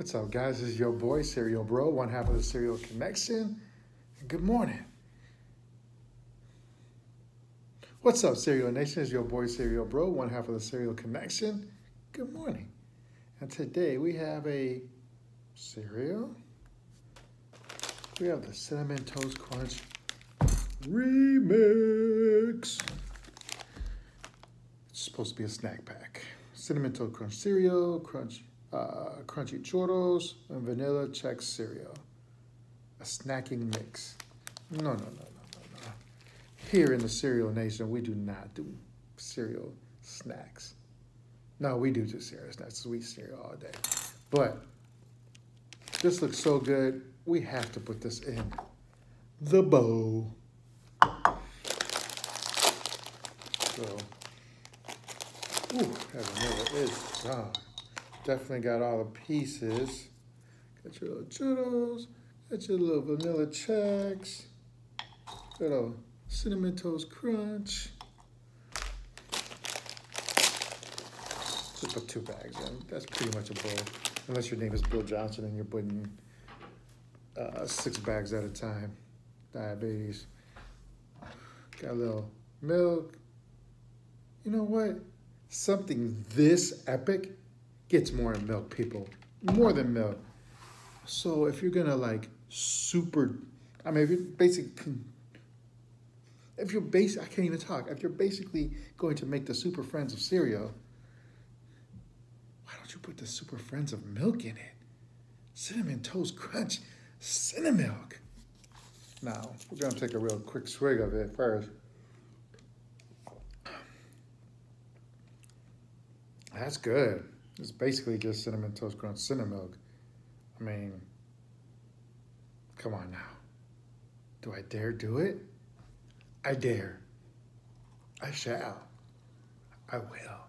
What's up, guys? This is your boy, Cereal Bro, one half of the Cereal Connection. Good morning. What's up, Cereal Nation? It's your boy, Cereal Bro, one half of the Cereal Connection. Good morning. And today we have a cereal. We have the Cinnamon Toast Crunch Remix. It's supposed to be a snack pack. Cinnamon Toast Crunch cereal, crunch uh, crunchy churros, and vanilla Chex cereal. A snacking mix. No, no, no, no, no, no. Here in the Cereal Nation, we do not do cereal snacks. No, we do do cereal snacks. Sweet cereal all day. But this looks so good, we have to put this in the bowl. So, ooh, that vanilla is strong. Definitely got all the pieces. Got your little churros, got your little vanilla Chex, little cinnamon toast crunch. Just put two bags in. That's pretty much a bowl. Unless your name is Bill Johnson and you're putting uh, six bags at a time. Diabetes. Got a little milk. You know what? Something this epic gets more than milk, people. More than milk. So if you're gonna like super, I mean, if you're basically, if you're base, I can't even talk. If you're basically going to make the Super Friends of cereal, why don't you put the Super Friends of milk in it? Cinnamon Toast Crunch, Cinnamilk. Now, we're gonna take a real quick swig of it first. That's good. It's basically just cinnamon toast crunch Cinnamilk. I mean, come on now. Do I dare do it? I dare. I shall. I will.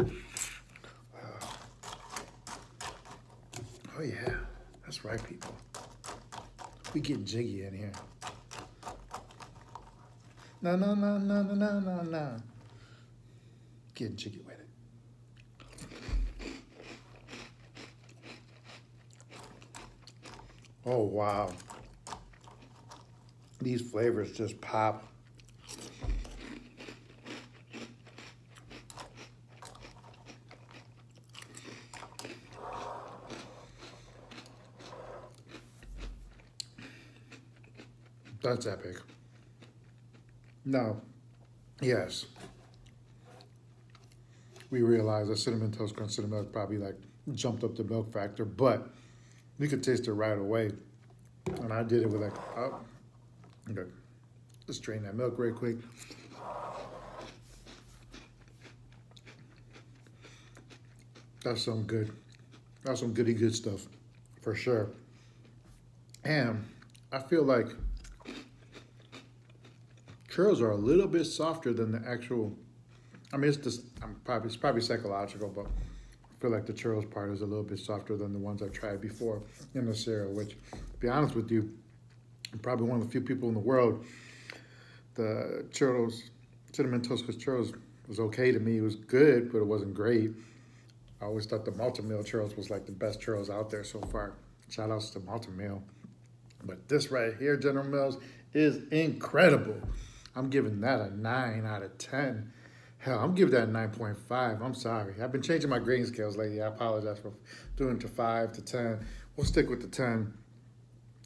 Oh, oh yeah, that's right, people. We get jiggy in here. No, no, no, no, no, no, no, no. Getting jiggy with it. Oh, wow. These flavors just pop. That's epic. No. yes, we realize that cinnamon toast crunch cinnamon probably like jumped up the milk factor, but you could taste it right away. And I did it with like, oh, okay. Let's drain that milk real quick. That's some good, that's some goody good stuff for sure. And I feel like churros are a little bit softer than the actual, I mean, it's just, I'm probably, it's probably psychological, but feel like the churros part is a little bit softer than the ones I've tried before in the cereal, which, to be honest with you, I'm probably one of the few people in the world, the churros, Cinnamon Toast churros was okay to me. It was good, but it wasn't great. I always thought the Malt-O-Meal churros was like the best churros out there so far. Shout outs to Malt-O-Meal. But this right here, General Mills, is incredible. I'm giving that a 9 out of 10. Hell, I'm giving that a 9.5. I'm sorry. I've been changing my grading scales lately. I apologize for doing to 5 to 10. We'll stick with the 10.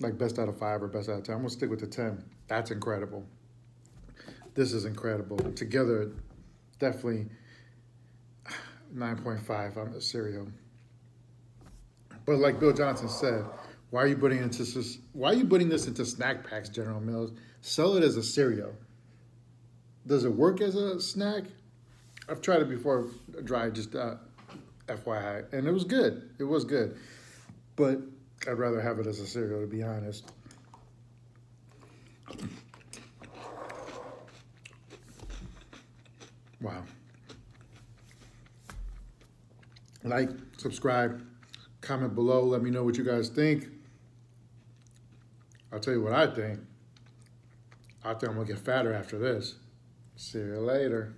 Like best out of 5 or best out of 10. I'm going to stick with the 10. That's incredible. This is incredible. Together, definitely 9.5 on the cereal. But like Bill Johnson said, why are you putting into why are you putting this into snack packs, General Mills? Sell it as a cereal. Does it work as a snack? I've tried it before, dry, just uh, FYI, and it was good. It was good, but I'd rather have it as a cereal, to be honest. Wow. Like, subscribe, comment below. Let me know what you guys think. I'll tell you what I think. I think I'm going to get fatter after this. See you later.